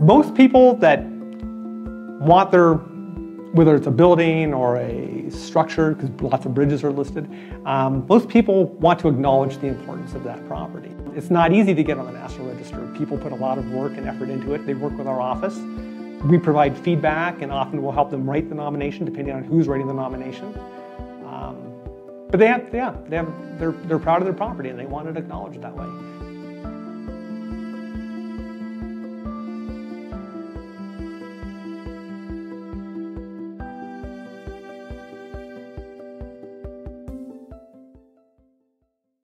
Most people that want their, whether it's a building or a structure, because lots of bridges are listed, um, most people want to acknowledge the importance of that property. It's not easy to get on the National Register. People put a lot of work and effort into it. They work with our office. We provide feedback and often we'll help them write the nomination depending on who's writing the nomination. Um, but they have, yeah, they have, they're, they're proud of their property and they want it acknowledged that way.